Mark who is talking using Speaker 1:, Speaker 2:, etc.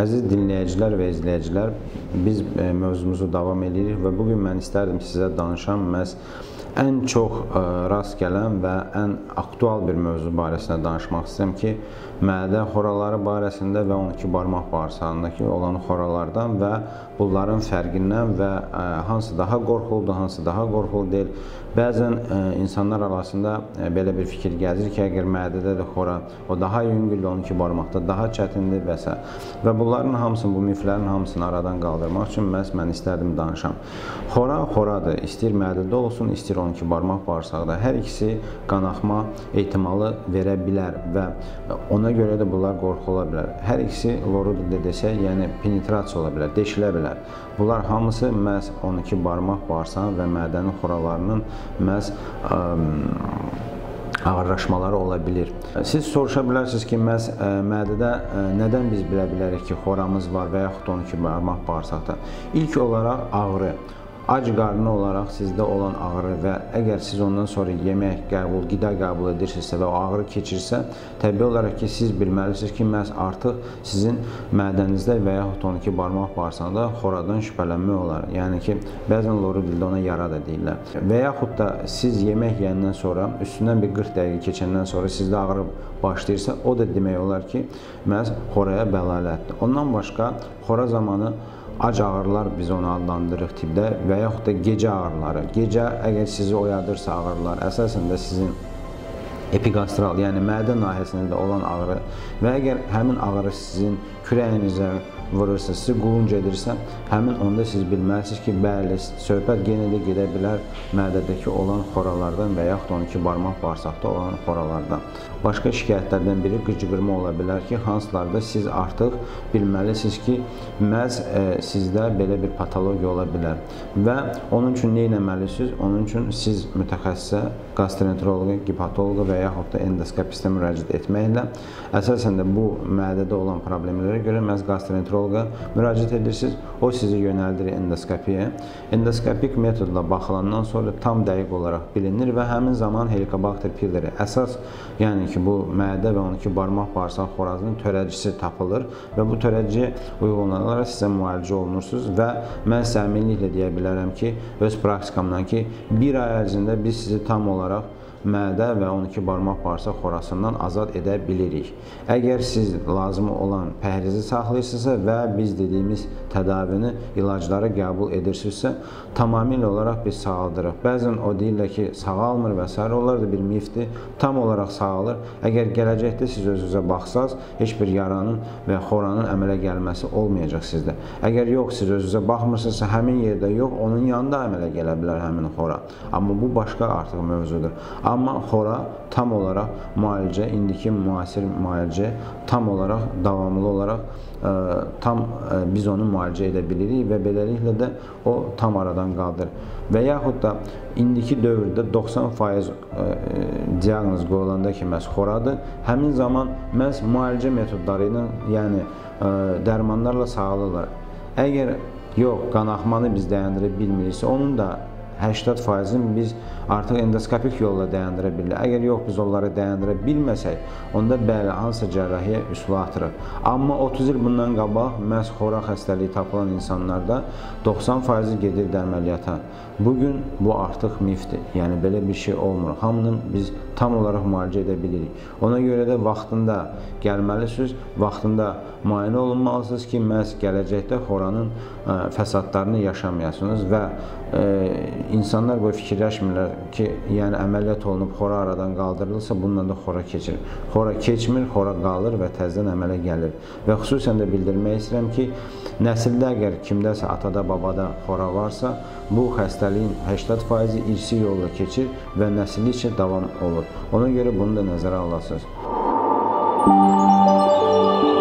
Speaker 1: Əziz dinləyicilər və izləyicilər, biz e, mövzumuzu davam edirik və bu gün mən istərdim sizə danışam məhz ən çox e, rast gələn və ən aktual bir mövzu barəsində danışmaq istəyirəm ki, mədə xoraları barəsində və 12 barmaq bağırsağındakı olan xoralardan və bunların fərqindən və e, hansı daha qorxuludur, hansı daha qorxulu deyil. Bəzən insanlar arasında belə bir fikir gəzir ki, əgər mədədə də xora o daha yüngüldür, 12 barmaqda daha çətindir və s. Və bunların hamısını, bu miflərin hamısını aradan qaldırmaq üçün məhz mən istərdim danışam. Xora xoradır. İstir mədədə olsun, istir 12 barmaq bağırsaqda. Hər ikisi qanaxma ehtimalı verə bilər və ona görə də bunlar qorxu ola bilər. Hər ikisi loru dildə desək, yəni penetrasiya ola bilər, deşilə bilər. Bunlar hamısı məhz 12 barmaq bağırsağı və mədənin xoralarının məhz ə, ağırlaşmaları ola bilir. Siz soruşa bilərsiniz ki, məhz ə, mədədə ə, nədən biz bilə bilərik ki, xoramız var və yaxud 12 barmaq bağırsaqda? İlk olaraq ağrı ac qarnı olaraq sizdə olan ağrı və əgər siz ondan sonra yemək qəbul, qida qəbul edirsinizsə və o ağrı keçirsə, təbii olaraq ki, siz bilməlisiniz ki, məhz artıq sizin mədənizdə və yaxud 12 barmaq bağırsağında xoradan şübhələnmək olar. Yəni ki, bəzən loru dildə ona yara da deyirlər. Və yaxud da siz yemək yeyəndən sonra, üstündən bir 40 dəqiqə keçəndən sonra sizdə ağrı başlayırsa, o da demək olar ki, məhz xoraya bəlalətdir. Ondan başqa xora zamanı ac ağrılar biz onu adlandırırıq tibdə və yaxud da gecə ağrıları. Gecə əgər sizi oyadırsa ağrılar, əsasən də sizin epigastral, yəni mədə nahiyəsində olan ağrı və əgər həmin ağrı sizin kürəyinizə vurursa, sizi qulunc edirsə, həmin onda siz bilməlisiniz ki, bəli, söhbət yenə də gedə bilər mədədəki olan xoralardan və yaxud 12 barmaq bağırsaqda olan xoralardan. Başqa şikayətlərdən biri qıcıqırma ola bilər ki, hansılarda siz artıq bilməlisiniz ki, məhz e, sizdə belə bir patologiya ola bilər. Və onun üçün nə etməlisiniz? Onun üçün siz mütəxəssisə, gastroenteroloqa, gepatoloqa və yaxud da endoskopistə müraciət etməklə əsasən də bu mədədə olan problemlərə görə məhz gastroenteroloqa müraciət edirsiniz. O sizi yönəldir endoskopiyaya. Endoskopik metodla baxılandan sonra tam dəqiq olaraq bilinir və həmin zaman Helicobacter pylori əsas, yəni ki, bu mədə və 12 barmaq bağırsaq xorazının törədicisi tapılır və bu törədici uyğun olaraq sizə müalicə olunursunuz və mən səminliklə deyə bilərəm ki, öz praktikamdan ki, bir ay ərzində biz sizi tam olaraq mədə və 12 barmaq bağırsaq xorasından azad edə bilirik. Əgər siz lazımı olan pəhrizi saxlayırsınızsa və biz dediyimiz tədavini, ilacları qəbul edirsinizsə, tamamilə olaraq biz sağaldırıq. Bəzən o deyirlər ki, sağalmır və s. onlar da bir mifdir. Tam olaraq sağalır. Əgər gələcəkdə siz özünüzə baxsaz, heç bir yaranın və xoranın əmələ gəlməsi olmayacaq sizdə. Əgər yox, siz özünüzə baxmırsınızsa, həmin yerdə yox, onun yanında əmələ gələ bilər həmin xora. Amma bu başqa artıq mövzudur. Amma xora tam olaraq müalicə, indiki müasir müalicə tam olaraq, davamlı olaraq ə, tam ə, biz onu müalicə edə bilirik və beləliklə də o tam aradan qaldır. Və yaxud da indiki dövrdə 90% ə, diaqnoz qoyulanda ki, məhz xoradır, həmin zaman məhz müalicə metodları ilə, yəni ə, dərmanlarla sağalırlar. Əgər yox, qanaxmanı biz dayandıra bilmiriksə, onun da 80%-in biz artıq endoskopik yolla dayandıra bilirik. Əgər yox biz onları dayandıra bilməsək, onda bəli, hansısa cərrahiyyə üsulu atırıq. Amma 30 il bundan qabaq məhz xora xəstəliyi tapılan insanlarda 90% gedirdi əməliyyata. Bugün bu artıq mifdir. Yəni belə bir şey olmur. Hamını biz tam olaraq müalicə edə bilirik. Ona görə də vaxtında gəlməlisiniz, vaxtında müayinə olunmalısınız ki, məhz gələcəkdə xoranın ə, fəsadlarını yaşamayasınız və insanlar bu fikirləşmirlər ki, yəni əməliyyat olunub xora aradan qaldırılırsa, bununla da xora keçir. Xora keçmir, xora qalır və təzədən əmələ gəlir. Və xüsusən də bildirmək istəyirəm ki, nəsildə əgər kimdəsə atada, babada xora varsa, bu xəstəliyin 80%-i irsi yolla keçir və nəsillikcə davam olur. Ona görə bunu da nəzərə alasınız. Müzik